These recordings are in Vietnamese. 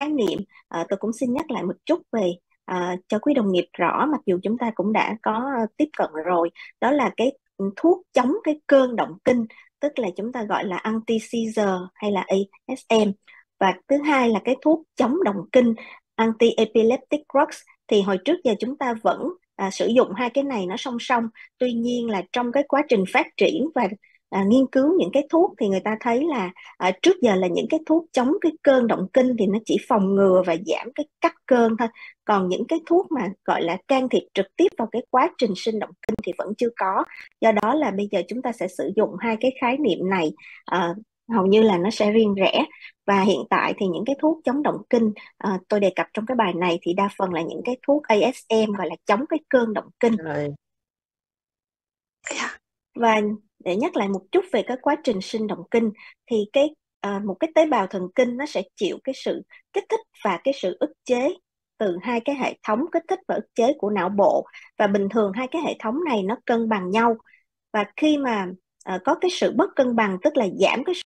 khái niệm uh, tôi cũng xin nhắc lại một chút về uh, cho quý đồng nghiệp rõ mặc dù chúng ta cũng đã có ờ, tiếp cận rồi. Đó là cái ừ, thuốc chống cái cơn động kinh tức là chúng ta gọi là anti seizure hay là ASM và thứ hai là cái thuốc chống động kinh anti epileptic drugs. Thì hồi trước giờ chúng ta vẫn à, sử dụng hai cái này nó song song. Tuy nhiên là trong cái quá trình phát triển và à, nghiên cứu những cái thuốc thì người ta thấy là à, trước giờ là những cái thuốc chống cái cơn động kinh thì nó chỉ phòng ngừa và giảm cái cắt cơn thôi. Còn những cái thuốc mà gọi là can thiệp trực tiếp vào cái quá trình sinh động kinh thì vẫn chưa có. Do đó là bây giờ chúng ta sẽ sử dụng hai cái khái niệm này à, hầu như là nó sẽ riêng rẽ. Và hiện tại thì những cái thuốc chống động kinh à, tôi đề cập trong cái bài này thì đa phần là những cái thuốc ASM gọi là chống cái cơn động kinh và để nhắc lại một chút về cái quá trình sinh động kinh thì cái à, một cái tế bào thần kinh nó sẽ chịu cái sự kích thích và cái sự ức chế từ hai cái hệ thống kích thích và ức chế của não bộ. Và bình thường hai cái hệ thống này nó cân bằng nhau. Và khi mà à, có cái sự bất cân bằng tức là giảm cái sự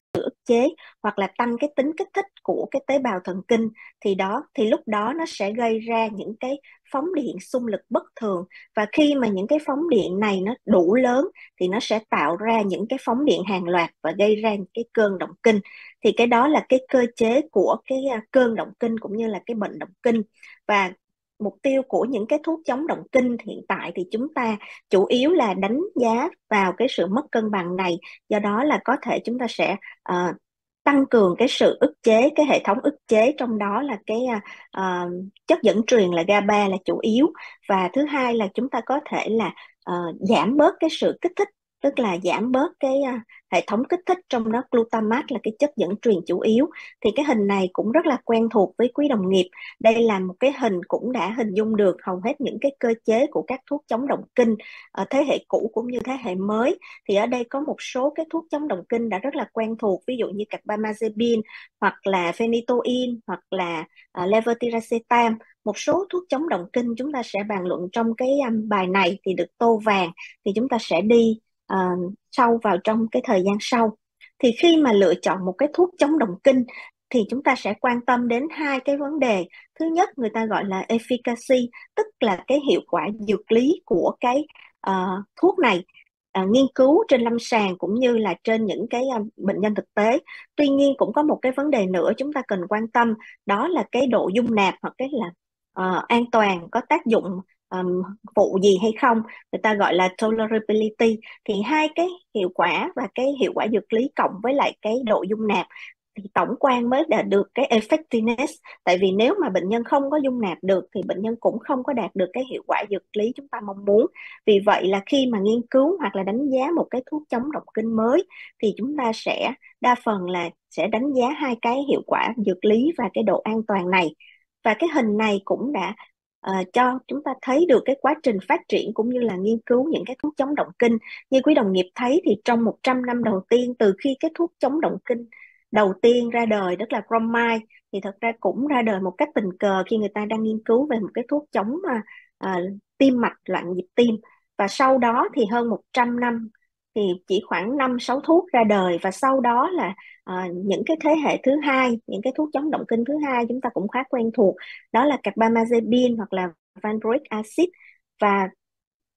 chế hoặc là tăng cái tính kích thích của cái tế bào thần kinh, thì đó, thì lúc đó nó sẽ gây ra những cái phóng điện xung lực bất thường. Và khi mà những cái phóng điện này nó đủ lớn thì nó sẽ tạo ra những cái phóng điện hàng loạt và gây ra những cái cơn động kinh. Thì cái đó là cái cơ chế của cái à, cơn động kinh cũng như là cái bệnh động kinh. Và mục tiêu của những cái thuốc chống động kinh hiện tại thì chúng ta chủ yếu là đánh giá vào cái sự mất cân bằng này. Do đó là có thể chúng ta sẽ uh, tăng cường cái sự ức chế cái hệ thống ức chế trong đó là cái uh, chất dẫn truyền là GABA là chủ yếu. Và thứ hai là chúng ta có thể là uh, giảm bớt cái sự kích thích tức là giảm bớt cái uh, hệ thống kích thích trong đó glutamate là cái chất dẫn truyền chủ yếu. Thì cái hình này cũng rất là quen thuộc với quý đồng nghiệp. Đây là một cái hình cũng đã hình dung được hầu hết những cái cơ chế của các thuốc chống động kinh ở thế hệ cũ cũng như thế hệ mới. Thì ở đây có một số cái thuốc chống động kinh đã rất là quen thuộc ví dụ như carbamazepine hoặc là phenytoin hoặc là uh, levetiracetam. Một số thuốc chống động kinh chúng ta sẽ bàn luận trong cái um, bài này thì được tô vàng thì chúng ta sẽ đi À, uh, sâu vào trong cái thời gian sau. Thì khi mà lựa chọn một cái thuốc chống động kinh thì chúng ta sẽ quan tâm đến hai cái vấn đề. Thứ nhất người ta gọi là efficacy tức là cái hiệu quả dược lý của cái uh, thuốc này uh, nghiên cứu trên lâm sàng cũng như là trên những cái uh, bệnh nhân thực tế. Tuy nhiên cũng có một cái vấn đề nữa chúng ta cần quan tâm đó là cái độ dung nạp hoặc cái là uh, an toàn có tác dụng um, vụ gì hay không người ta gọi là tolerability. Thì hai cái hiệu quả và cái hiệu quả dược lý cộng với lại cái độ dung nạp thì tổng quan mới đạt được cái effectiveness. Tại vì nếu mà bệnh nhân không có dung nạp được thì bệnh nhân cũng không có đạt được cái hiệu quả dược lý chúng ta mong muốn. Vì vậy là khi mà nghiên cứu hoặc là đánh giá một cái thuốc chống động kinh mới thì chúng ta sẽ đa phần là sẽ đánh giá hai cái hiệu quả dược lý và cái độ an toàn này. Và cái hình này cũng đã uh, cho chúng ta thấy được cái quá trình phát triển cũng như là nghiên cứu những cái thuốc chống động kinh. Như quý đồng nghiệp thấy thì trong 100 năm đầu tiên từ khi cái thuốc chống động kinh đầu tiên ra đời tức là bromide thì thật ra cũng ra đời một cách tình cờ khi người ta đang nghiên cứu về một cái thuốc chống uh, uh, tim mạch loạn nhịp tim và sau đó thì hơn 100 năm thì chỉ khoảng 5 6 thuốc ra đời. Và sau đó là uh, những cái thế hệ thứ hai, những cái thuốc chống động kinh thứ hai chúng ta cũng khá quen thuộc, đó là carbamazepine hoặc là valproic acid. Và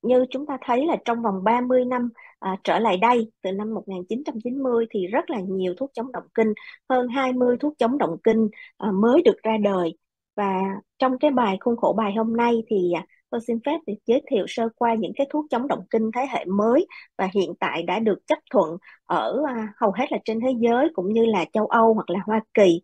như chúng ta thấy là trong vòng 30 năm à, trở lại đây từ năm 1990 thì rất là nhiều thuốc chống động kinh hơn 20 thuốc chống động kinh à, mới được ra đời và trong cái bài khuôn khổ bài hôm nay thì à, tôi xin phép được giới thiệu sơ qua những cái thuốc chống động kinh thế hệ mới và hiện tại đã được chấp thuận ở à, hầu hết là trên thế giới cũng như là châu Âu hoặc là Hoa Kỳ.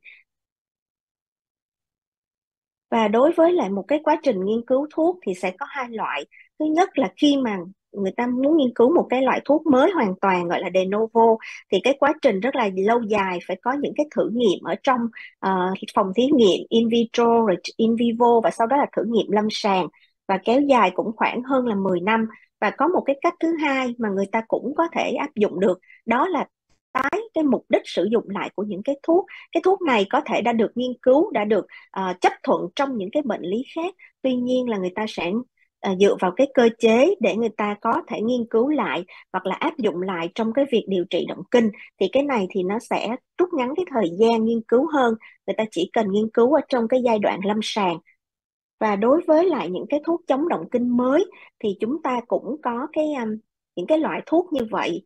Và đối với lại một cái quá trình nghiên cứu thuốc thì sẽ có hai loại. Thứ nhất là khi mà người ta muốn nghiên cứu một cái loại thuốc mới hoàn toàn gọi là de novo thì cái quá trình rất là lâu dài phải có những cái thử nghiệm ở trong uh, phòng thí nghiệm in vitro rồi in vivo và sau đó là thử nghiệm lâm sàng và kéo dài cũng khoảng hơn là 10 năm. Và có một cái cách thứ hai mà người ta cũng có thể áp dụng được đó là tái cái mục đích sử dụng lại của những cái thuốc. Cái thuốc này có thể đã được nghiên cứu đã được uh, chấp thuận trong những cái bệnh lý khác tuy nhiên là người ta sẽ À, dựa vào cái cơ chế để người ta có thể nghiên cứu lại hoặc là áp dụng lại trong cái việc điều trị động kinh thì cái này thì nó sẽ rút ngắn cái thời gian nghiên cứu hơn. Người ta chỉ cần nghiên cứu ở trong cái giai đoạn lâm sàng. Và đối với lại những cái thuốc chống động kinh mới thì chúng ta cũng có cái um, những cái loại thuốc như vậy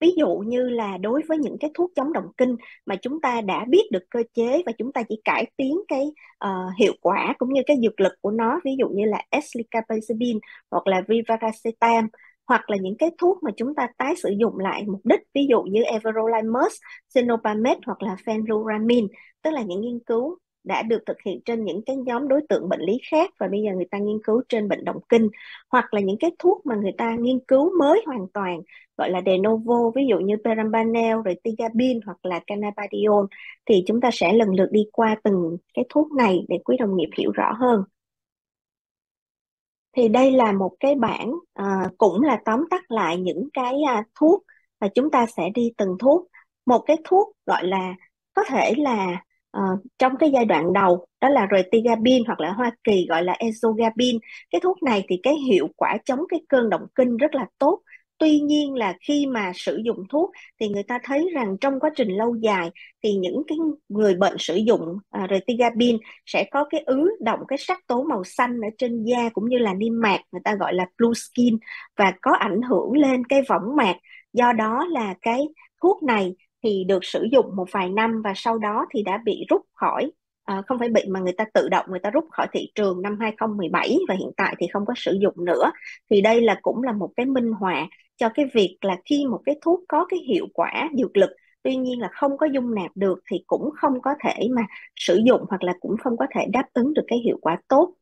ví dụ như là đối với những cái thuốc chống động kinh mà chúng ta đã biết được cơ chế và chúng ta chỉ cải tiến cái uh, hiệu quả cũng như cái dược lực của nó ví dụ như là eslicapazepine hoặc là vivaracetam hoặc là những cái thuốc mà chúng ta tái sử dụng lại mục đích ví dụ như everolimus, cenobamate hoặc là fenfluramine tức là những nghiên cứu đã được thực hiện trên những cái nhóm đối tượng bệnh lý khác và bây giờ người ta nghiên cứu trên bệnh động kinh hoặc là những cái thuốc mà người ta nghiên cứu mới hoàn toàn gọi là de novo ví dụ như perambanel rồi tigabin hoặc là cannabidiol thì chúng ta sẽ lần lượt đi qua từng cái thuốc này để quý đồng nghiệp hiểu rõ hơn. Thì đây là một cái bảng à, cũng là tóm tắt lại những cái à, thuốc và chúng ta sẽ đi từng thuốc. Một cái thuốc gọi là có thể là uh, trong cái giai đoạn đầu đó là retigabin hoặc là Hoa Kỳ gọi là ezogabin cái thuốc này thì cái hiệu quả chống cái cơn động kinh rất là tốt Tuy nhiên là khi mà sử dụng thuốc thì người ta thấy rằng trong quá trình lâu dài thì những cái người bệnh sử dụng à, uh, retigabin sẽ có cái ứ động cái sắc tố màu xanh ở trên da cũng như là niêm mạc người ta gọi là blue skin và có ảnh hưởng lên cái võng mạc. Do đó là cái thuốc này thì được sử dụng một vài năm và sau đó thì đã bị rút khỏi. À, không phải bị mà người ta tự động người ta rút khỏi thị trường năm 2017 và hiện tại thì không có sử dụng nữa. Thì đây là cũng là một cái minh họa cho cái việc là khi một cái thuốc có cái hiệu quả dược lực tuy nhiên là không có dung nạp được thì cũng không có thể mà sử dụng hoặc là cũng không có thể đáp ứng được cái hiệu quả tốt.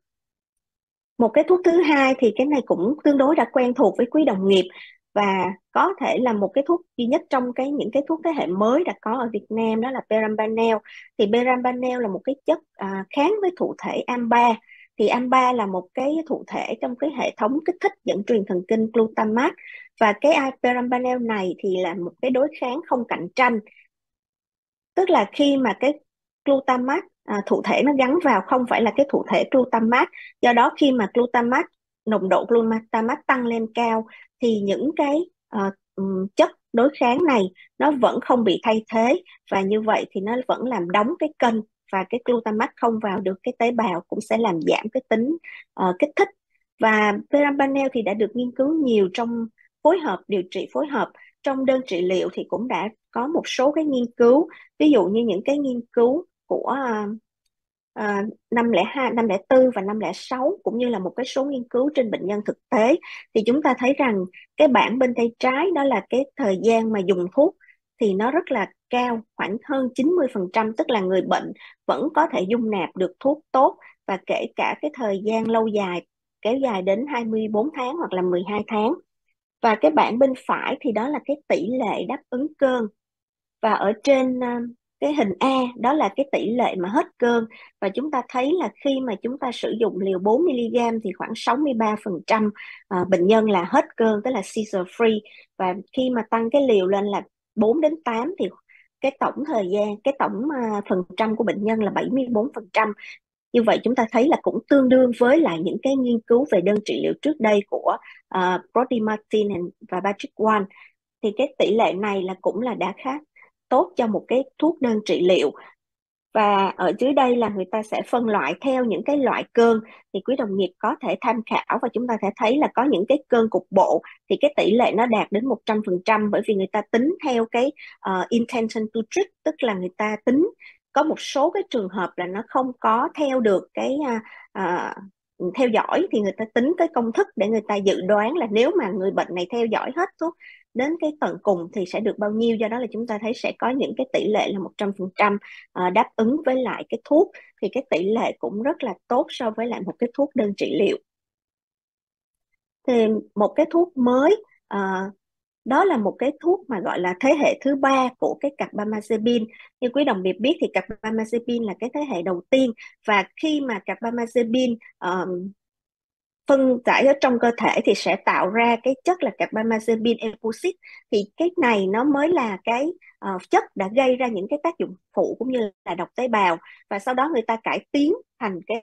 Một cái thuốc thứ hai thì cái này cũng tương đối đã quen thuộc với quý đồng nghiệp và có thể là một cái thuốc duy nhất trong cái những cái thuốc thế hệ mới đã có ở Việt Nam đó là perambanel thì perambanel là một cái chất à, kháng với thụ thể AMPA. Thì AMPA là một cái thụ thể trong cái hệ thống kích thích dẫn truyền thần kinh glutamate và cái perambanel này thì là một cái đối kháng không cạnh tranh. Tức là khi mà cái glutamate à, thụ thể nó gắn vào không phải là cái thụ thể glutamate do đó khi mà glutamate nồng độ glutamate tăng lên cao thì những cái uh, chất đối kháng này nó vẫn không bị thay thế và như vậy thì nó vẫn làm đóng cái kênh và cái glutamate không vào được cái tế bào cũng sẽ làm giảm cái tính uh, kích thích. Và perambanel thì đã được nghiên cứu nhiều trong phối hợp điều trị phối hợp. Trong đơn trị liệu thì cũng đã có một số cái nghiên cứu ví dụ như những cái nghiên cứu của uh, À, năm lẻ hai, năm lẻ tư và năm lẻ sáu cũng như là một cái số nghiên cứu trên bệnh nhân thực tế. Thì chúng ta thấy rằng cái bảng bên tay trái đó là cái thời gian mà dùng thuốc thì nó rất là cao khoảng hơn 90% tức là người bệnh vẫn có thể dung nạp được thuốc tốt và kể cả cái thời gian lâu dài kéo dài đến 24 tháng hoặc là 12 tháng. Và cái bảng bên phải thì đó là cái tỷ lệ đáp ứng cơn. Và ở trên à, cái hình A đó là cái tỷ lệ mà hết cơn. Và chúng ta thấy là khi mà chúng ta sử dụng liều 4 mg thì khoảng 63% à, bệnh nhân là hết cơn tức là seizure free. Và khi mà tăng cái liều lên là 4 đến 8 thì cái tổng thời gian cái tổng à, phần trăm của bệnh nhân là 74% như vậy chúng ta thấy là cũng tương đương với lại những cái nghiên cứu về đơn trị liệu trước đây của uh, Brody Martin và Patrick Wan. Thì cái tỷ lệ này là cũng là đã khá tốt cho một cái thuốc đơn trị liệu. Và ở dưới đây là người ta sẽ phân loại theo những cái loại cơn. Thì quý đồng nghiệp có thể tham khảo và chúng ta sẽ thấy là có những cái cơn cục bộ thì cái tỷ lệ nó đạt đến 100% bởi vì người ta tính theo cái uh, intention to treat tức là người ta tính. Có một số cái trường hợp là nó không có theo được cái uh, uh, theo dõi thì người ta tính cái công thức để người ta dự đoán là nếu mà người bệnh này theo dõi hết thuốc đến cái tận cùng thì sẽ được bao nhiêu. Do đó là chúng ta thấy sẽ có những cái tỷ lệ là 100% ờ, đáp ứng với lại cái thuốc. Thì cái tỷ lệ cũng rất là tốt so với lại một cái thuốc đơn trị liệu. Thì một cái thuốc mới uh, đó là một cái thuốc mà gọi là thế hệ thứ ba của cái carbamazepine như quý đồng nghiệp biết thì carbamazepine là cái thế hệ đầu tiên. Và khi mà carbamazepine um, phân giải ở trong cơ thể thì sẽ tạo ra cái chất là carbamazepine epoxid thì cái này nó mới là cái uh, chất đã gây ra những cái tác dụng phụ cũng như là độc tế bào. Và sau đó người ta cải tiến thành cái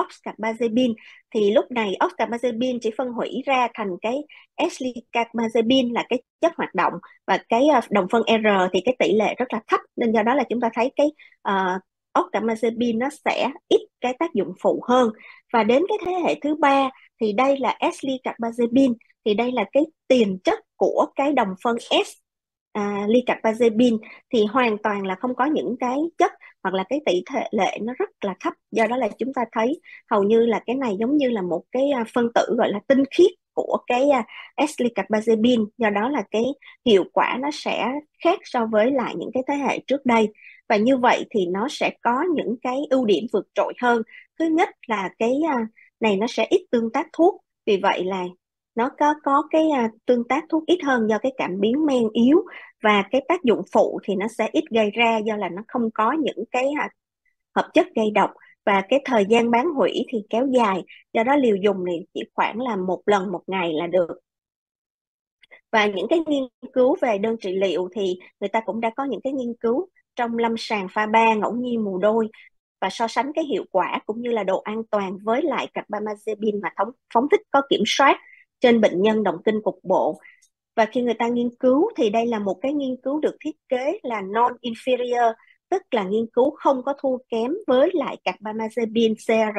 oxcarbazepine. Thì lúc này oxcarbazepine chỉ phân hủy ra thành cái eslicarbazepine là cái chất hoạt động. Và cái ờ, đồng phân R thì cái tỷ lệ rất là thấp. Nên do đó là chúng ta thấy cái uh, oxcarbazepine nó sẽ ít cái tác dụng phụ hơn. Và đến cái thế hệ thứ ba thì đây là eslicarbazepine thì đây là cái tiền chất của cái đồng phân S à, licarbazepine thì hoàn toàn là không có những cái chất hoặc là cái tỷ lệ nó rất là thấp. Do đó là chúng ta thấy hầu như là cái này giống như là một cái à, phân tử gọi là tinh khiết của cái à, uh, S-licarbazepine do đó là cái hiệu quả nó sẽ khác so với lại những cái thế hệ trước đây và như vậy thì nó sẽ có những cái ưu điểm vượt trội hơn. Thứ nhất là cái à, này nó sẽ ít tương tác thuốc, vì vậy là nó có có cái à, tương tác thuốc ít hơn do cái cảm biến men yếu và cái tác dụng phụ thì nó sẽ ít gây ra do là nó không có những cái à, hợp chất gây độc. Và cái thời gian bán hủy thì kéo dài, do đó liều dùng thì chỉ khoảng là một lần một ngày là được. Và những cái nghiên cứu về đơn trị liệu thì người ta cũng đã có những cái nghiên cứu trong lâm sàng pha ba ngẫu nhiên mù đôi và so sánh cái hiệu quả cũng như là độ an toàn với lại carbamazepine mà thống, phóng thích có kiểm soát trên bệnh nhân động kinh cục bộ. Và khi người ta nghiên cứu thì đây là một cái nghiên cứu được thiết kế là non-inferior tức là nghiên cứu không có thua kém với lại carbamazepine CR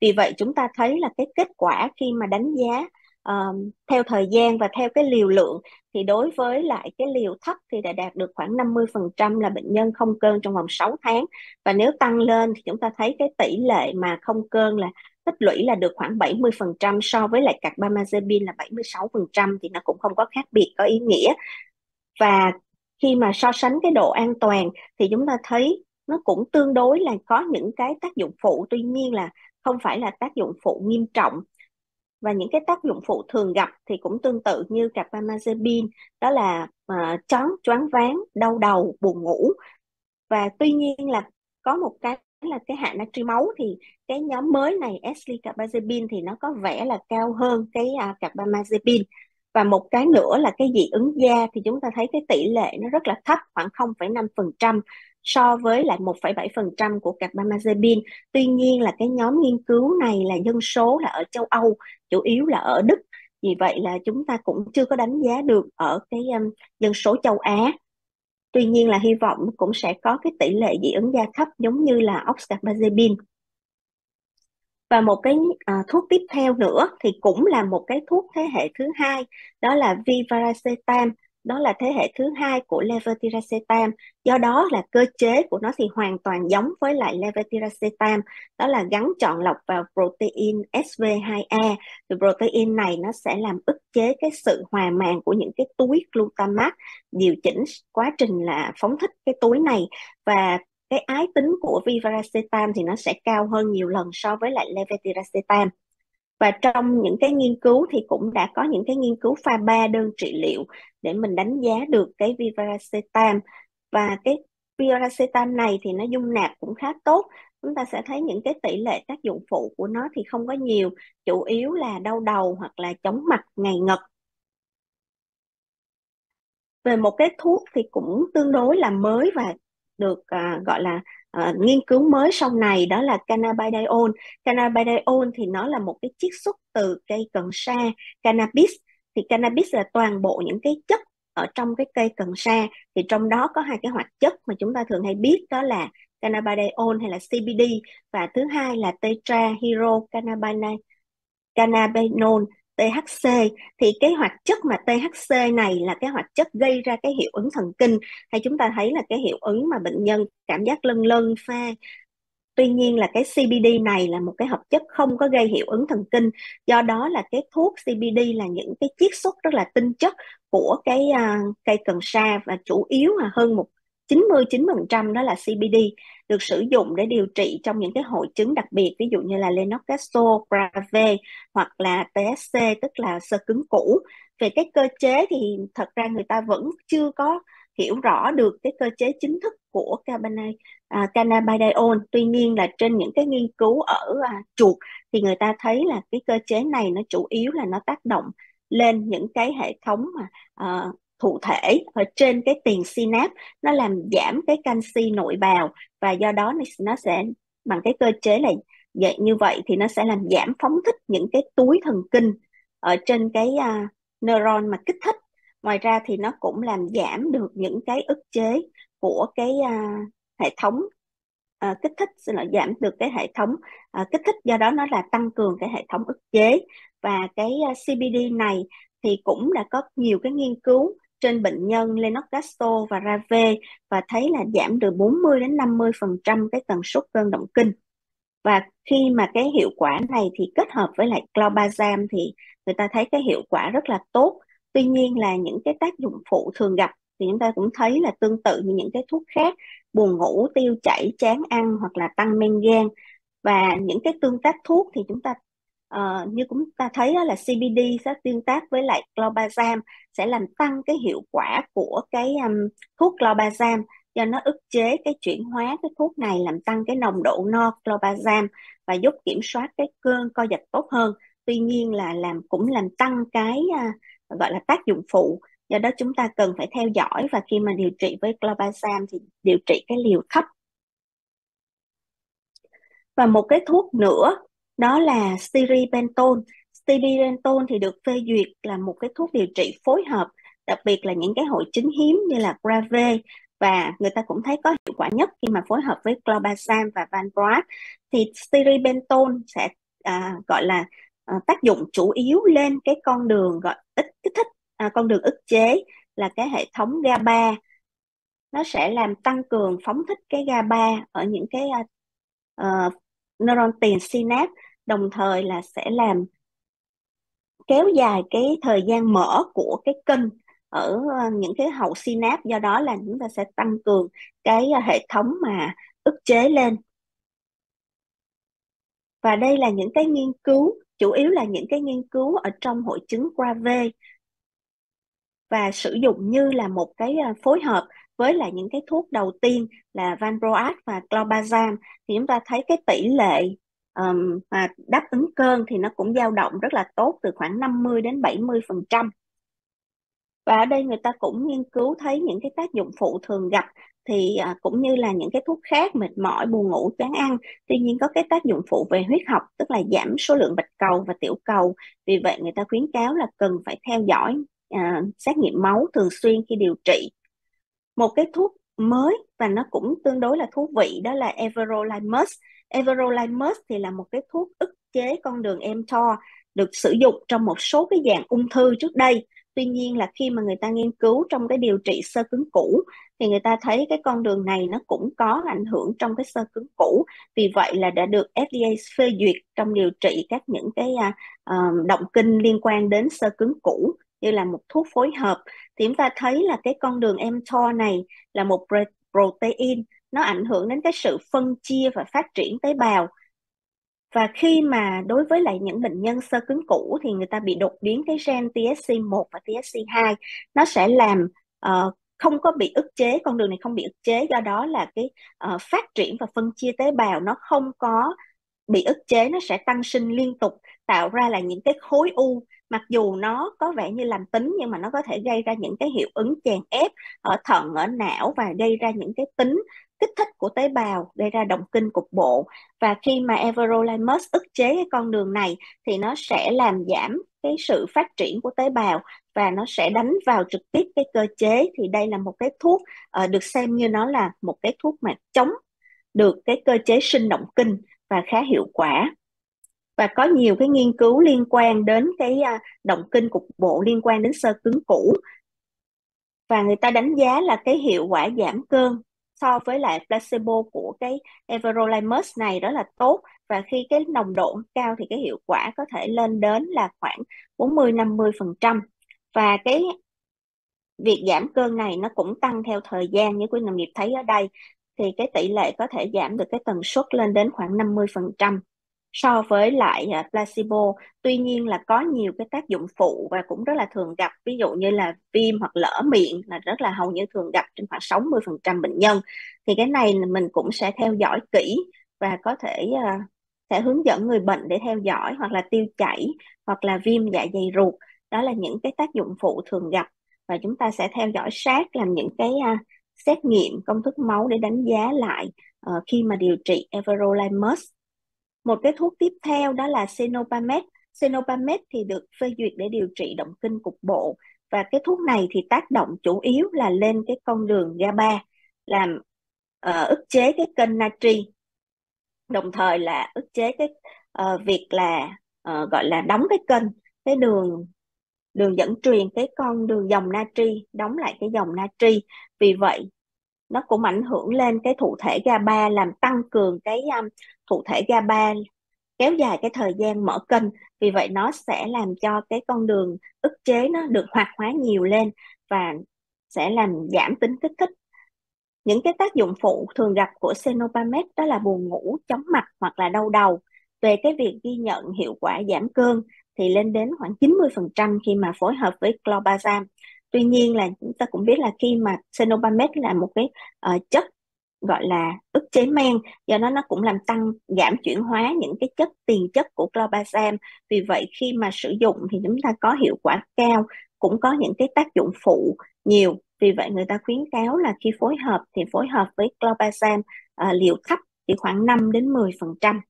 vì vậy chúng ta thấy là cái kết quả khi mà đánh giá um, theo thời gian và theo cái liều lượng thì đối với lại cái liều thấp thì đã đạt được khoảng 50% là bệnh nhân không cơn trong vòng 6 tháng. Và nếu tăng lên thì chúng ta thấy cái tỷ lệ mà không cơn là tích lũy là được khoảng 70% so với lại carbamazepine là 76% thì nó cũng không có khác biệt có ý nghĩa. Và khi mà so sánh cái độ an toàn thì chúng ta thấy nó cũng tương đối là có những cái tác dụng phụ. Tuy nhiên là không phải là tác dụng phụ nghiêm trọng và những cái tác dụng phụ thường gặp thì cũng tương tự như carbamazepine đó là uh, chóng choáng váng đau đầu buồn ngủ. Và tuy nhiên là có một cái là cái hạ natri máu thì cái nhóm mới này eslicarbazepine thì nó có vẻ là cao hơn cái à, uh, carbamazepine và một cái nữa là cái dị ứng da thì chúng ta thấy cái tỷ lệ nó rất là thấp khoảng 0,5% so với lại 1,7% của carbamazepin. Tuy nhiên là cái nhóm nghiên cứu này là dân số là ở châu Âu, chủ yếu là ở Đức. Vì vậy là chúng ta cũng chưa có đánh giá được ở cái um, dân số châu Á. Tuy nhiên là hy vọng cũng sẽ có cái tỷ lệ dị ứng da thấp giống như là oxcarbazepine. Và một cái à, thuốc tiếp theo nữa thì cũng là một cái thuốc thế hệ thứ hai, đó là Vivaracetam đó là thế hệ thứ hai của levetiracetam. Do đó là cơ chế của nó thì hoàn toàn giống với lại levetiracetam. Đó là gắn chọn lọc vào protein SV2A thì protein này nó sẽ làm ức chế cái sự hòa màng của những cái túi glutamate điều chỉnh quá trình là phóng thích cái túi này. Và cái ái tính của vivaracetam thì nó sẽ cao hơn nhiều lần so với lại levetiracetam và trong những cái nghiên cứu thì cũng đã có những cái nghiên cứu pha ba đơn trị liệu để mình đánh giá được cái vivaracetam và cái vivaracetam này thì nó dung nạp cũng khá tốt. Chúng ta sẽ thấy những cái tỷ lệ tác dụng phụ của nó thì không có nhiều chủ yếu là đau đầu hoặc là chóng mặt ngày ngật về một cái thuốc thì cũng tương đối là mới và được uh, gọi là uh, nghiên cứu mới sau này đó là cannabidiol. Cannabidiol thì nó là một cái chiết xuất từ cây cần sa cannabis. Thì cannabis là toàn bộ những cái chất ở trong cái cây cần sa thì trong đó có hai cái hoạt chất mà chúng ta thường hay biết đó là cannabidiol hay là CBD và thứ hai là tetrahydrocannabinol THC thì cái hoạt chất mà THC này là cái hoạt chất gây ra cái hiệu ứng thần kinh hay chúng ta thấy là cái hiệu ứng mà bệnh nhân cảm giác lân lân pha Tuy nhiên là cái CBD này là một cái hợp chất không có gây hiệu ứng thần kinh. Do đó là cái thuốc CBD là những cái chiết xuất rất là tinh chất của cái uh, cây cần sa và chủ yếu là hơn một 99% đó là CBD được sử dụng để điều trị trong những cái hội chứng đặc biệt ví dụ như là Lennox-Gastaut, Grave hoặc là TSC tức là sơ cứng cũ. Về cái cơ chế thì thật ra người ta vẫn chưa có hiểu rõ được cái cơ chế chính thức của à, cannabidiol. Tuy nhiên là trên những cái nghiên cứu ở à, chuột thì người ta thấy là cái cơ chế này nó chủ yếu là nó tác động lên những cái hệ thống mà uh, thụ thể ở trên cái tiền synapse nó làm giảm cái canxi nội bào và do đó nó sẽ bằng cái cơ chế là vậy như vậy thì nó sẽ làm giảm phóng thích những cái túi thần kinh ở trên cái uh, neuron mà kích thích. Ngoài ra thì nó cũng làm giảm được những cái ức chế của cái uh, hệ thống uh, kích thích xin lỗi giảm được cái hệ thống uh, kích thích. Do đó nó là tăng cường cái hệ thống ức chế. Và cái uh, CBD này thì cũng đã có nhiều cái nghiên cứu trên bệnh nhân Lennox-Gastaut và Rave và thấy là giảm từ 40 đến 50 phần trăm cái tần suất cơn động kinh. Và khi mà cái hiệu quả này thì kết hợp với lại clobazam thì người ta thấy cái hiệu quả rất là tốt. Tuy nhiên là những cái tác dụng phụ thường gặp thì chúng ta cũng thấy là tương tự như những cái thuốc khác, buồn ngủ, tiêu chảy, chán ăn hoặc là tăng men gan. Và những cái tương tác thuốc thì chúng ta uh, như chúng ta thấy đó là CBD sẽ tương tác với lại clobazam sẽ làm tăng cái hiệu quả của cái um, thuốc clobazam do nó ức chế cái chuyển hóa cái thuốc này làm tăng cái nồng độ no clobazam và giúp kiểm soát cái cơn co giật tốt hơn. Tuy nhiên là làm cũng làm tăng cái uh, gọi là tác dụng phụ. Do đó chúng ta cần phải theo dõi và khi mà điều trị với clobazam thì điều trị cái liều thấp. Và một cái thuốc nữa đó là stiripentol stiripentol thì được phê duyệt là một cái thuốc điều trị phối hợp đặc biệt là những cái hội chứng hiếm như là Grave. Và người ta cũng thấy có hiệu quả nhất khi mà phối hợp với clobazam và valproate thì stiripentol sẽ à, gọi là à, tác dụng chủ yếu lên cái con đường gọi ít kích thích à, con đường ức chế là cái hệ thống GABA. Nó sẽ làm tăng cường phóng thích cái GABA ở những cái uh, neuron tiền synapse đồng thời là sẽ làm kéo dài cái thời gian mở của cái kênh ở ờ, những cái hậu synapse. Do đó là chúng ta sẽ tăng cường cái ờ, hệ thống mà ức chế lên. Và đây là những cái nghiên cứu, chủ yếu là những cái nghiên cứu ở trong hội chứng Grave và sử dụng như là một cái ờ, phối hợp với lại những cái thuốc đầu tiên là Valproate và Clobazam. Thì chúng ta thấy cái tỷ lệ um, mà đáp ứng cơn thì nó cũng dao động rất là tốt từ khoảng 50 đến 70 phần trăm. Và ở đây người ta cũng nghiên cứu thấy những cái tác dụng phụ thường gặp thì à, cũng như là những cái thuốc khác mệt mỏi buồn ngủ chán ăn. Tuy nhiên có cái tác dụng phụ về huyết học tức là giảm số lượng bạch cầu và tiểu cầu. Vì vậy người ta khuyến cáo là cần phải theo dõi à, xét nghiệm máu thường xuyên khi điều trị. Một cái thuốc mới và nó cũng tương đối là thú vị đó là everolimus everolimus thì là một cái thuốc ức chế con đường mTOR được sử dụng trong một số cái dạng ung thư trước đây. Tuy nhiên là khi mà người ta nghiên cứu trong cái điều trị sơ cứng cũ thì người ta thấy cái con đường này nó cũng có ảnh hưởng trong cái sơ cứng cũ vì vậy là đã được FDA phê duyệt trong điều trị các những cái uh, động kinh liên quan đến sơ cứng cũ như là một thuốc phối hợp. Thì chúng ta thấy là cái con đường mTOR này là một protein nó ảnh hưởng đến cái sự phân chia và phát triển tế bào. Và khi mà đối với lại những bệnh nhân sơ cứng cũ thì người ta bị đột biến cái gen TSC1 và TSC2 nó sẽ làm uh, không có bị ức chế con đường này không bị ức chế. Do đó là cái uh, phát triển và phân chia tế bào nó không có bị ức chế nó sẽ tăng sinh liên tục tạo ra là những cái khối u. Mặc dù nó có vẻ như lành tính nhưng mà nó có thể gây ra những cái hiệu ứng chèn ép ở thận ở não và gây ra những cái tính kích thích của tế bào gây ra động kinh cục bộ. Và khi mà everolimus ức chế cái con đường này thì nó sẽ làm giảm cái sự phát triển của tế bào và nó sẽ đánh vào trực tiếp cái cơ chế. Thì đây là một cái thuốc uh, được xem như nó là một cái thuốc mà chống được cái cơ chế sinh động kinh và khá hiệu quả. Và có nhiều cái nghiên cứu liên quan đến cái uh, động kinh cục bộ liên quan đến sơ cứng cũ và người ta đánh giá là cái hiệu quả giảm cơn so với lại placebo của cái everolimus này đó là tốt. Và khi cái nồng độ cao thì cái hiệu quả có thể lên đến là khoảng 40-50% và cái việc giảm cân này nó cũng tăng theo thời gian như quý đồng nghiệp thấy ở đây. Thì cái tỷ lệ có thể giảm được cái tần suất lên đến khoảng 50% so với lại à, placebo. Tuy nhiên là có nhiều cái tác dụng phụ và cũng rất là thường gặp. Ví dụ như là viêm hoặc lở miệng là rất là hầu như thường gặp trên khoảng 60% bệnh nhân. Thì cái này mình cũng sẽ theo dõi kỹ và có thể à, sẽ hướng dẫn người bệnh để theo dõi hoặc là tiêu chảy hoặc là viêm dạ dày ruột. Đó là những cái tác dụng phụ thường gặp và chúng ta sẽ theo dõi sát làm những cái uh, xét nghiệm công thức máu để đánh giá lại uh, khi mà điều trị everolimus một cái thuốc tiếp theo đó là Senopamet Senopamet thì được phê duyệt để điều trị động kinh cục bộ. Và cái thuốc này thì tác động chủ yếu là lên cái con đường GABA làm uh, ức chế cái kênh natri đồng thời là ức chế cái uh, việc là uh, gọi là đóng cái kênh cái đường đường dẫn truyền cái con đường dòng natri đóng lại cái dòng natri. Vì vậy nó cũng ảnh hưởng lên cái thụ thể GABA làm tăng cường cái um, thụ thể GABA kéo dài cái thời gian mở kênh vì vậy nó sẽ làm cho cái con đường ức chế nó được hoạt hóa nhiều lên và sẽ làm giảm tính kích thích những cái tác dụng phụ thường gặp của Senopamet đó là buồn ngủ, chóng mặt hoặc là đau đầu. Về cái việc ghi nhận hiệu quả giảm cơn thì lên đến khoảng 90% khi mà phối hợp với clobazam. Tuy nhiên là chúng ta cũng biết là khi mà Senopamet là một cái uh, chất gọi là ức chế men do đó nó cũng làm tăng giảm chuyển hóa những cái chất tiền chất của clobazam vì vậy khi mà sử dụng thì chúng ta có hiệu quả cao cũng có những cái tác dụng phụ nhiều vì vậy người ta khuyến cáo là khi phối hợp thì phối hợp với clobazam uh, liều thấp chỉ khoảng 5 đến 10%.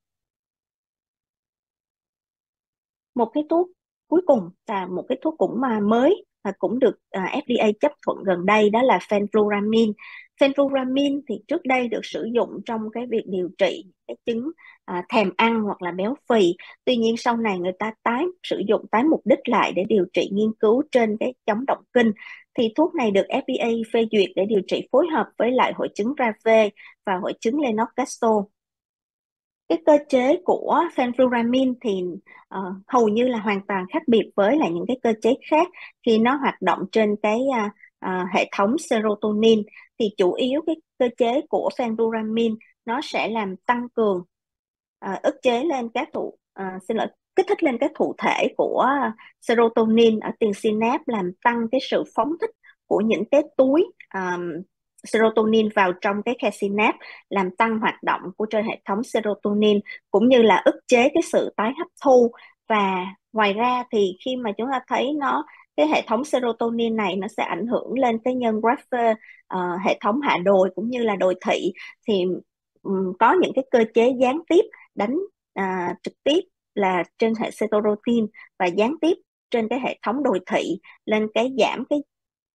Một cái thuốc cuối cùng là một cái thuốc cũng mà mới và cũng được à, uh, FDA chấp thuận gần đây đó là fenfluramine. Fenfluramine thì trước đây được sử dụng trong cái việc điều trị cái chứng à, thèm ăn hoặc là béo phì. Tuy nhiên sau này người ta tái sử dụng tái mục đích lại để điều trị nghiên cứu trên cái chống động kinh. Thì thuốc này được FDA phê duyệt để điều trị phối hợp với lại hội chứng Rave và hội chứng Lennox-Gastaut cái cơ chế của fenfluramine thì uh, hầu như là hoàn toàn khác biệt với lại những cái cơ chế khác khi nó hoạt động trên cái uh, uh, hệ thống serotonin. Thì chủ yếu cái cơ chế của fenfluramine nó sẽ làm tăng cường uh, ức chế lên các thụ uh, xin lỗi kích thích lên các thụ thể của serotonin ở tiền synapse làm tăng cái sự phóng thích của những cái túi um, serotonin vào trong cái khe synapse làm tăng hoạt động của trên hệ thống serotonin cũng như là ức chế cái sự tái hấp thu. Và ngoài ra thì khi mà chúng ta thấy nó cái hệ thống serotonin này nó sẽ ảnh hưởng lên cái nhân grapher uh, ờ, hệ thống hạ đồi cũng như là đồi thị. Thì um, có những cái cơ chế gián tiếp đánh uh, trực tiếp là trên hệ serotonin và gián tiếp trên cái hệ thống đồi thị lên cái giảm cái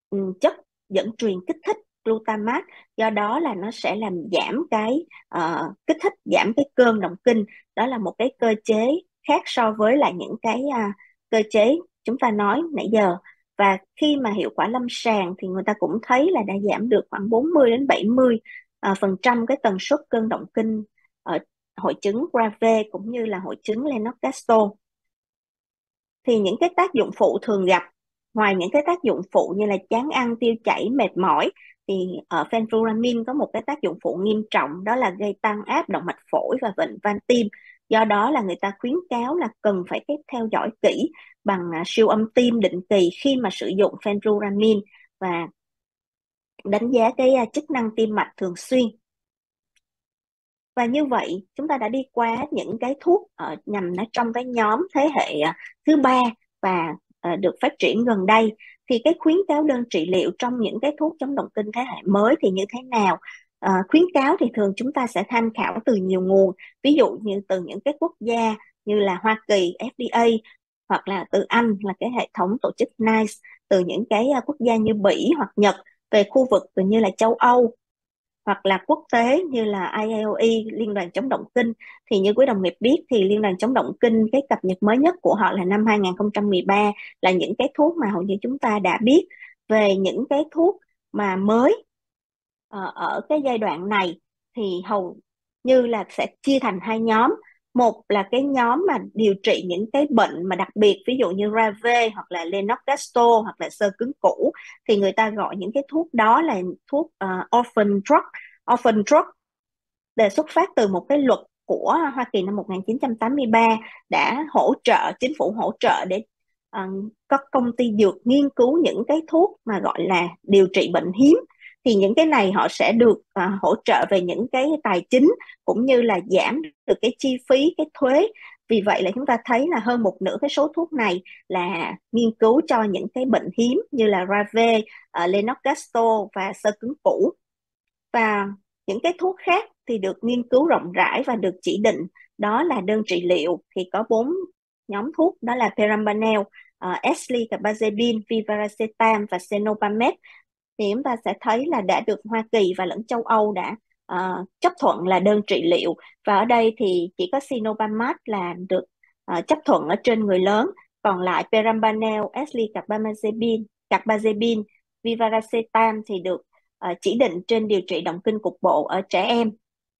um, chất dẫn truyền kích thích glutamate do đó là nó sẽ làm giảm cái uh, kích thích giảm cái cơn động kinh. Đó là một cái cơ chế khác so với là những cái uh, cơ chế chúng ta nói nãy giờ. Và khi mà hiệu quả lâm sàng thì người ta cũng thấy là đã giảm được khoảng 40 đến 70 uh, ờ, phần trăm cái tần suất cơn động kinh ở hội chứng Grave cũng như là hội chứng Lennox-Gastaut. Thì những cái tác dụng phụ thường gặp ngoài những cái tác dụng phụ như là chán ăn tiêu chảy mệt mỏi thì ờ, ở fenfluramine có một cái tác dụng phụ nghiêm trọng đó là gây tăng áp động mạch phổi và bệnh van tim. Do đó là người ta khuyến cáo là cần phải theo dõi kỹ bằng uh, siêu âm tim định kỳ khi mà sử dụng fenfluramine và đánh giá cái uh, chức năng tim mạch thường xuyên. Và như vậy chúng ta đã đi qua những cái thuốc ở nhằm nó trong cái nhóm thế hệ à, thứ ba và ờ, được phát triển gần đây thì cái khuyến cáo đơn trị liệu trong những cái thuốc chống động kinh thế hệ mới thì như thế nào? À, khuyến cáo thì thường chúng ta sẽ tham khảo từ nhiều nguồn ví dụ như từ những cái quốc gia như là Hoa Kỳ FDA hoặc là từ Anh là cái hệ thống tổ chức NICE từ những cái ờ, quốc gia như Bỉ hoặc Nhật về khu vực từ như là châu Âu hoặc là quốc tế như là IAOE Liên đoàn chống động kinh thì như quý đồng nghiệp biết thì Liên đoàn chống động kinh cái cập nhật mới nhất của họ là năm 2013 là những cái thuốc mà hầu như chúng ta đã biết về những cái thuốc mà mới ở, ở cái giai đoạn này thì hầu như là sẽ chia thành hai nhóm một là cái nhóm mà điều trị những cái bệnh mà đặc biệt ví dụ như Rave hoặc là Lennox-Gastaut hoặc là sơ cứng cũ thì người ta gọi những cái thuốc đó là thuốc uh, orphan drug. Orphan drug đề xuất phát từ một cái luật của Hoa Kỳ năm 1983 đã hỗ trợ chính phủ hỗ trợ để uh, các công ty dược nghiên cứu những cái thuốc mà gọi là điều trị bệnh hiếm thì những cái này họ sẽ được à, hỗ trợ về những cái tài chính cũng như là giảm được cái chi phí cái thuế. Vì vậy là chúng ta thấy là hơn một nửa cái số thuốc này là nghiên cứu cho những cái bệnh hiếm như là Rave, à, uh, Lennox-Gastaut và sơ cứng cũ và những cái thuốc khác thì được nghiên cứu rộng rãi và được chỉ định. Đó là đơn trị liệu thì có bốn nhóm thuốc đó là perambanel, uh, à, eslicarbazepine, vivaracetam và senopamet thì chúng ta sẽ thấy là đã được Hoa Kỳ và lẫn châu Âu đã uh, chấp thuận là đơn trị liệu. Và ở đây thì chỉ có cenobamate là được uh, chấp thuận ở trên người lớn. Còn lại perambanel, Eslicarbamazepine, carbazepine, vivaracetam thì được uh, chỉ định trên điều trị động kinh cục bộ ở trẻ em.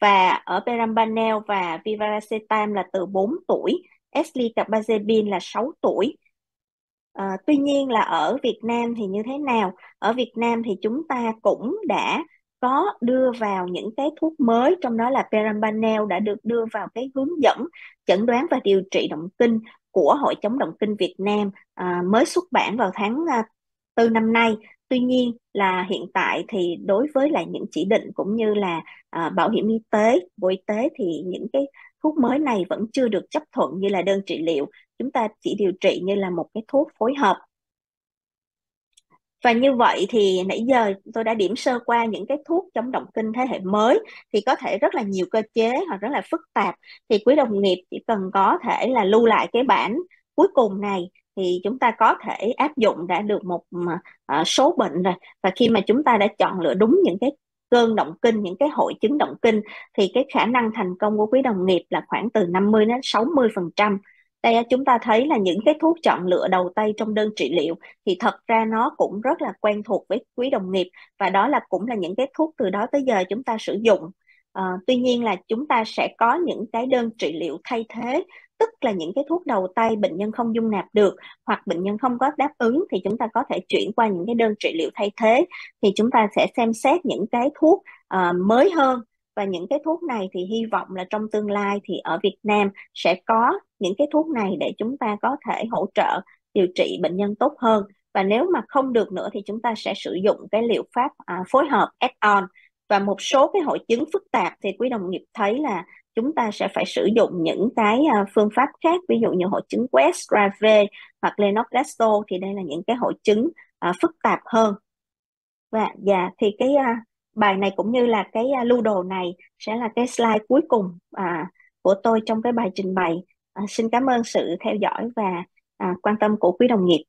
Và ở perambanel và vivaracetam là từ 4 tuổi, eslicarbazepine là 6 tuổi. À, tuy nhiên là ở Việt Nam thì như thế nào? Ở Việt Nam thì chúng ta cũng đã có đưa vào những cái thuốc mới trong đó là perambanel đã được đưa vào cái hướng dẫn chẩn đoán và điều trị động kinh của Hội chống động kinh Việt Nam à, mới xuất bản vào tháng à, tư năm nay tuy nhiên là hiện tại thì đối với lại những chỉ định cũng như là à, bảo hiểm y tế bộ y tế thì những cái thuốc mới này vẫn chưa được chấp thuận như là đơn trị liệu. Chúng ta chỉ điều trị như là một cái thuốc phối hợp. Và như vậy thì nãy giờ tôi đã điểm sơ qua những cái thuốc chống động kinh thế hệ mới, thì có thể rất là nhiều cơ chế hoặc rất là phức tạp. Thì quý đồng nghiệp chỉ cần có thể là lưu lại cái bản cuối cùng này, thì chúng ta có thể áp dụng đã được một à, số bệnh rồi. Và khi mà chúng ta đã chọn lựa đúng những cái cơn động kinh những cái hội chứng động kinh thì cái khả năng thành công của quý đồng nghiệp là khoảng từ 50 đến 60 phần trăm. Đây chúng ta thấy là những cái thuốc chọn lựa đầu tay trong đơn trị liệu thì thật ra nó cũng rất là quen thuộc với quý đồng nghiệp và đó là cũng là những cái thuốc từ đó tới giờ chúng ta sử dụng. À, tuy nhiên là chúng ta sẽ có những cái đơn trị liệu thay thế tức là những cái thuốc đầu tay bệnh nhân không dung nạp được hoặc bệnh nhân không có đáp ứng thì chúng ta có thể chuyển qua những cái đơn trị liệu thay thế. Thì chúng ta sẽ xem xét những cái thuốc uh, mới hơn. Và những cái thuốc này thì hy vọng là trong tương lai thì ở Việt Nam sẽ có những cái thuốc này để chúng ta có thể hỗ trợ điều trị bệnh nhân tốt hơn. Và nếu mà không được nữa thì chúng ta sẽ sử dụng cái liệu pháp à, phối hợp add-on. Và một số cái hội chứng phức tạp thì quý đồng nghiệp thấy là chúng ta sẽ phải sử dụng những cái à, phương pháp khác ví dụ như hội chứng West Rave hoặc Lennox-Gastaut thì đây là những cái hội chứng uh, phức tạp hơn. Và dạ thì cái uh, bài này cũng như là cái uh, lưu đồ này sẽ là cái slide cuối cùng uh, của tôi trong cái bài trình bày. Uh, xin cảm ơn sự theo dõi và uh, quan tâm của quý đồng nghiệp.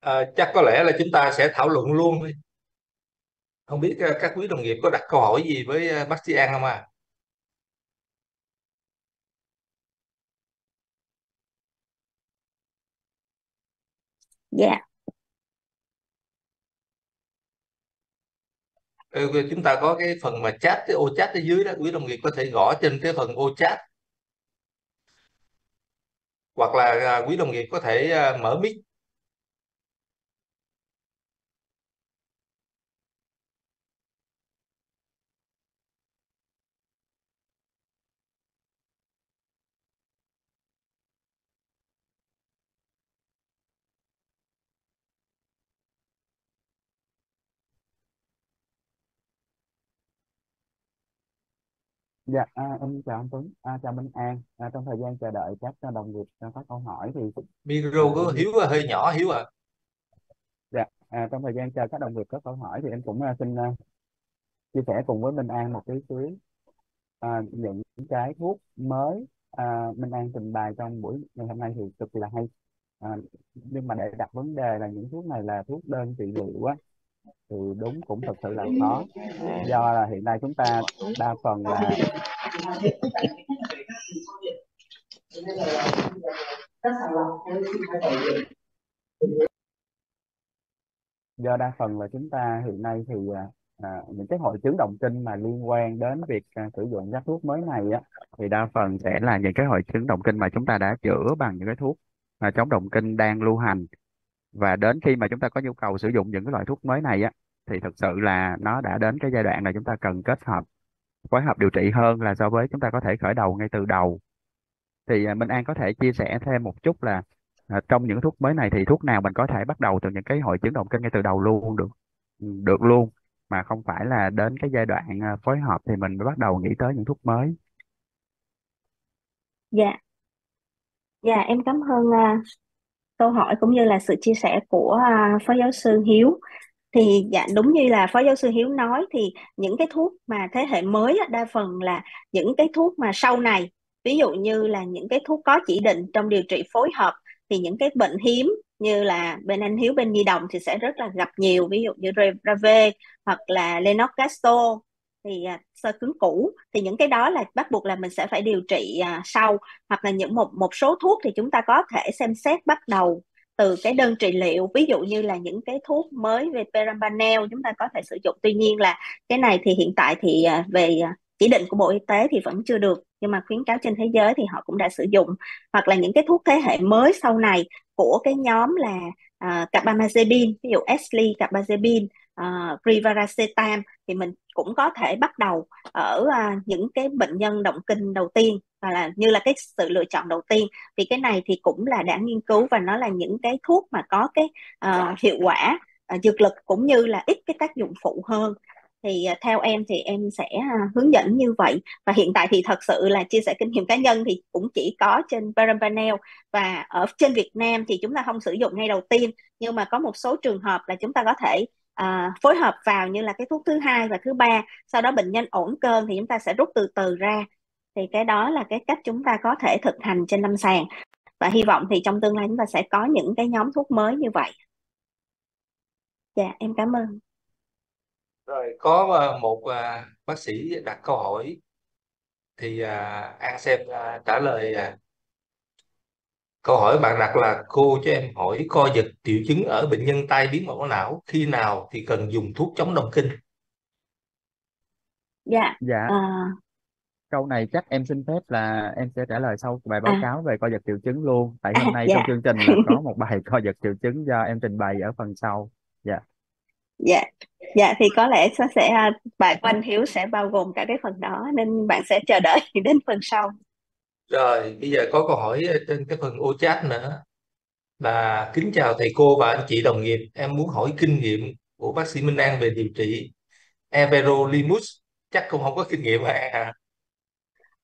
À, chắc có lẽ là chúng ta sẽ thảo luận luôn đi. Không biết ờ, các quý đồng nghiệp có đặt câu hỏi gì với ờ, bác sĩ An không à dạ. Ừ, chúng ta có cái phần mà chat cái ô chat ở dưới đó quý đồng nghiệp có thể gõ trên cái phần ô chat. Hoặc là quý đồng nghiệp có thể mở mic Dạ, à, em chào anh Tuấn, à, chào Minh An. À, trong thời gian chờ đợi các à, đồng nghiệp à, có câu hỏi thì micro à, Hiếu hơi nhỏ Hiếu à dạ, à, trong thời gian chờ các đồng nghiệp có câu hỏi thì em cũng à, xin à, chia sẻ cùng với Minh An một tí xíu à, những cái thuốc mới à, Minh An trình bày trong buổi ngày hôm nay thì cực kỳ là hay. À, nhưng mà để đặt vấn đề là những thuốc này là thuốc đơn trị liệu á thì đúng cũng thật sự là khó do là hiện nay chúng ta đa phần là do đa phần là chúng ta hiện nay thì à, à, những cái hội chứng động kinh mà liên quan đến việc à, sử dụng các thuốc mới này á thì đa phần sẽ là những cái hội chứng động kinh mà chúng ta đã chữa bằng những cái thuốc mà chống động kinh đang lưu hành và đến khi mà chúng ta có nhu cầu sử dụng những cái loại thuốc mới này á thì thực sự là nó đã đến cái giai đoạn là chúng ta cần kết hợp phối hợp điều trị hơn là so với chúng ta có thể khởi đầu ngay từ đầu. Thì à, Minh An có thể chia sẻ thêm một chút là à, trong những thuốc mới này thì thuốc nào mình có thể bắt đầu từ những cái hội chứng động kinh ngay từ đầu luôn được ừ, được luôn. Mà không phải là đến cái giai đoạn à, phối hợp thì mình mới bắt đầu nghĩ tới những thuốc mới. Dạ. Dạ, em cảm ơn câu hỏi cũng như là sự chia sẻ của à, Phó Giáo sư Hiếu. Thì dạ đúng như là Phó Giáo sư Hiếu nói thì những cái thuốc mà thế hệ mới á, đa phần là những cái thuốc mà sau này, ví dụ như là những cái thuốc có chỉ định trong điều trị phối hợp thì những cái bệnh hiếm như là bên anh Hiếu bên Nhi đồng thì sẽ rất là gặp nhiều ví dụ như Rave hoặc là Lennox-Gastaut thì à, sơ cứng cũ. Thì những cái đó là bắt buộc là mình sẽ phải điều trị à, sau. Hoặc là những một một số thuốc thì chúng ta có thể xem xét bắt đầu từ cái đơn trị liệu. Ví dụ như là những cái thuốc mới về perambanel chúng ta có thể sử dụng. Tuy nhiên là cái này thì hiện tại thì à, về à, chỉ định của Bộ Y tế thì vẫn chưa được. Nhưng mà khuyến cáo trên thế giới thì họ cũng đã sử dụng. Hoặc là những cái thuốc thế hệ mới sau này của cái nhóm là uh, carbamazepine ví dụ Esli carbamazepine uh, à, Rivaracetam thì mình cũng có thể bắt đầu ở uh, những cái bệnh nhân động kinh đầu tiên và là như là cái sự lựa chọn đầu tiên. Vì cái này thì cũng là đã nghiên cứu và nó là những cái thuốc mà có cái uh, hiệu quả uh, dược lực cũng như là ít cái tác dụng phụ hơn. Thì uh, theo em thì em sẽ uh, hướng dẫn như vậy. Và hiện tại thì thật sự là chia sẻ kinh nghiệm cá nhân thì cũng chỉ có trên Parampanel. Và ở trên Việt Nam thì chúng ta không sử dụng ngay đầu tiên nhưng mà có một số trường hợp là chúng ta có thể à, phối hợp vào như là cái thuốc thứ hai và thứ ba sau đó bệnh nhân ổn cơn thì chúng ta sẽ rút từ từ ra. Thì cái đó là cái cách chúng ta có thể thực hành trên lâm sàng. Và hy vọng thì trong tương lai chúng ta sẽ có những cái nhóm thuốc mới như vậy. Dạ em cảm ơn. Rồi có ờ, một ờ, bác sĩ đặt câu hỏi thì ờ, An xem trả lời câu hỏi bạn đặt là cô cho em hỏi co giật triệu chứng ở bệnh nhân tai biến mạch máu não khi nào thì cần dùng thuốc chống động kinh? Dạ dạ. à, câu này chắc em xin phép là em sẽ trả lời sau bài báo à, cáo về co giật triệu chứng luôn. Tại à hôm nay trong dạ chương trình là có một bài co giật triệu chứng do em trình bày ở phần sau. Dạ. Dạ. Dạ thì có lẽ sẽ, sẽ à, bài của anh Hiếu sẽ bao gồm cả cái phần đó nên bạn sẽ chờ đợi đến phần sau rồi bây giờ có câu hỏi trên cái phần ô chat nữa. Là kính chào thầy cô và anh chị đồng nghiệp. Em muốn hỏi kinh nghiệm của bác sĩ Minh An về điều trị everolimus. Chắc cũng không có kinh nghiệm à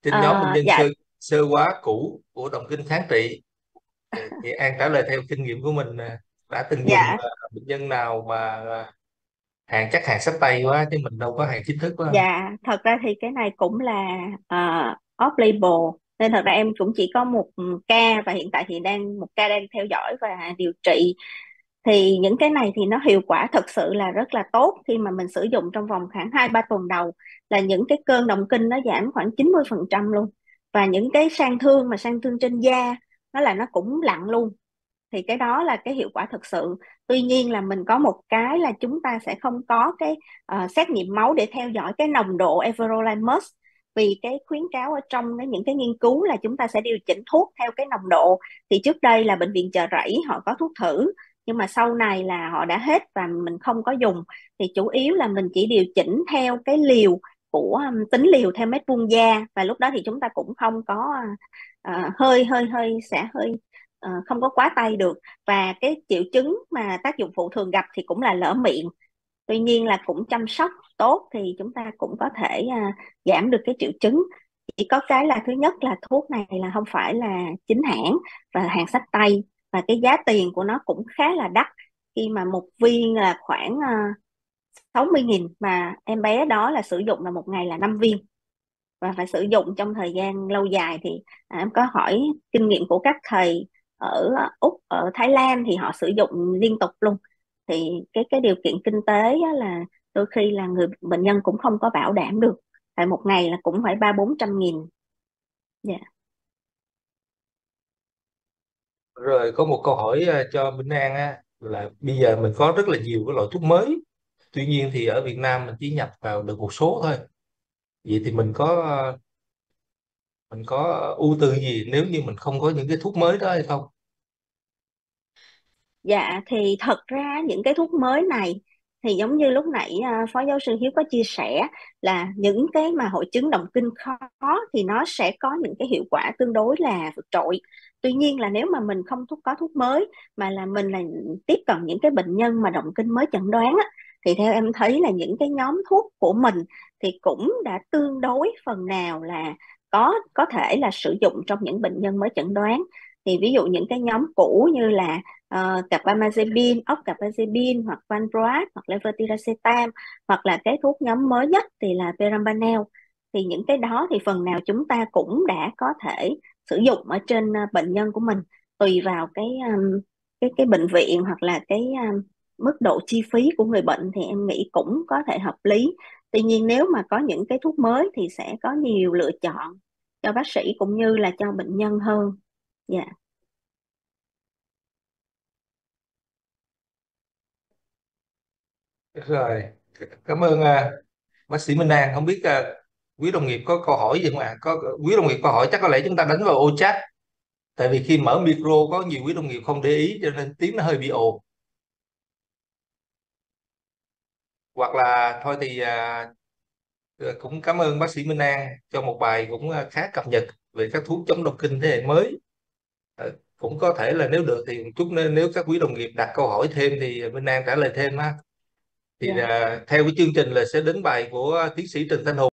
trên nhóm bệnh à, nhân dạ. sơ sơ hóa cũ của động kinh kháng trị. Thì An trả lời theo kinh nghiệm của mình à, đã từng dùng dạ à, bệnh nhân nào mà à, hàng chắc hàng sách tay quá chứ mình đâu có hàng chính thức quá. Dạ thật ra thì cái này cũng là uh, off label nên thật ra em cũng chỉ có một ừ, ca và hiện tại thì đang một ca đang theo dõi và điều trị. Thì những cái này thì nó hiệu quả thật sự là rất là tốt. Khi mà mình sử dụng trong vòng khoảng 2 3 tuần đầu là những cái cơn động kinh nó giảm khoảng 90% luôn. Và những cái sang thương mà sang thương trên da nó là nó cũng lặng luôn. Thì cái đó là cái hiệu quả thực sự. Tuy nhiên là mình có một cái là chúng ta sẽ không có cái uh, xét nghiệm máu để theo dõi cái nồng độ everolimus vì cái khuyến cáo ở trong cái, những cái nghiên cứu là chúng ta sẽ điều chỉnh thuốc theo cái nồng độ. Thì trước đây là bệnh viện chợ rẫy họ có thuốc thử nhưng mà sau này là họ đã hết và mình không có dùng. Thì chủ yếu là mình chỉ điều chỉnh theo cái liều của tính liều theo mét vuông da và lúc đó thì chúng ta cũng không có uh, hơi hơi hơi sẽ hơi uh, không có quá tay được. Và cái triệu chứng mà tác dụng phụ thường gặp thì cũng là lở miệng tuy nhiên là cũng chăm sóc tốt thì chúng ta cũng có thể à, giảm được cái triệu chứng. Chỉ có cái là thứ nhất là thuốc này là không phải là chính hãng và hàng sách tay và cái giá tiền của nó cũng khá là đắt. Khi mà một viên là khoảng à, 60.000 mà em bé đó là sử dụng là một ngày là 5 viên. Và phải sử dụng trong thời gian lâu dài thì à, em có hỏi kinh nghiệm của các thầy ở Úc ở Thái Lan thì họ sử dụng liên tục luôn thì cái cái điều kiện kinh tế là đôi khi là người bệnh nhân cũng không có bảo đảm được. Tại một ngày là cũng phải ba bốn trăm nghìn. Dạ. Rồi có một câu hỏi à, cho Minh An á là bây giờ mình có rất là nhiều cái loại thuốc mới. Tuy nhiên thì ở Việt Nam mình chỉ nhập vào được một số thôi. Vậy thì mình có à, mình có ưu tư gì nếu như mình không có những cái thuốc mới đó hay không? Dạ thì thật ra những cái thuốc mới này thì giống như lúc nãy à, Phó Giáo sư Hiếu có chia sẻ là những cái mà hội chứng động kinh khó thì nó sẽ có những cái hiệu quả tương đối là vượt trội. Tuy nhiên là nếu mà mình không thuốc có thuốc mới mà là mình là tiếp cận những cái bệnh nhân mà động kinh mới chẩn đoán á, thì theo em thấy là những cái nhóm thuốc của mình thì cũng đã tương đối phần nào là có có thể là sử dụng trong những bệnh nhân mới chẩn đoán thì ví dụ những cái nhóm cũ như là uh, carbamazepine, oxcarbazepine hoặc valproate hoặc levetiracetam hoặc là cái thuốc nhóm mới nhất thì là perambanel thì những cái đó thì phần nào chúng ta cũng đã có thể sử dụng ở trên ờ, bệnh nhân của mình tùy vào cái um, cái cái bệnh viện hoặc là cái um, mức độ chi phí của người bệnh thì em nghĩ cũng có thể hợp lý. Tuy nhiên nếu mà có những cái thuốc mới thì sẽ có nhiều lựa chọn cho bác sĩ cũng như là cho bệnh nhân hơn dạ. Yeah. rồi. Cảm ơn uh, bác sĩ Minh An. Không biết uh, quý đồng nghiệp có câu hỏi gì không ạ? Có quý đồng nghiệp câu hỏi chắc có lẽ chúng ta đánh vào ô chat. Tại vì khi mở micro có nhiều quý đồng nghiệp không để ý cho nên tiếng nó hơi bị ồn. Hoặc là thôi thì uh, cũng cảm ơn bác sĩ Minh An cho một bài cũng uh, khá cập nhật về các thuốc chống độc kinh thế hệ mới cũng có thể là nếu được thì chút nếu, các quý đồng nghiệp đặt câu hỏi thêm thì Minh An trả lời thêm ha. Thì dạ. à, theo cái chương trình là sẽ đến bài của tiến sĩ Trần Thanh Hùng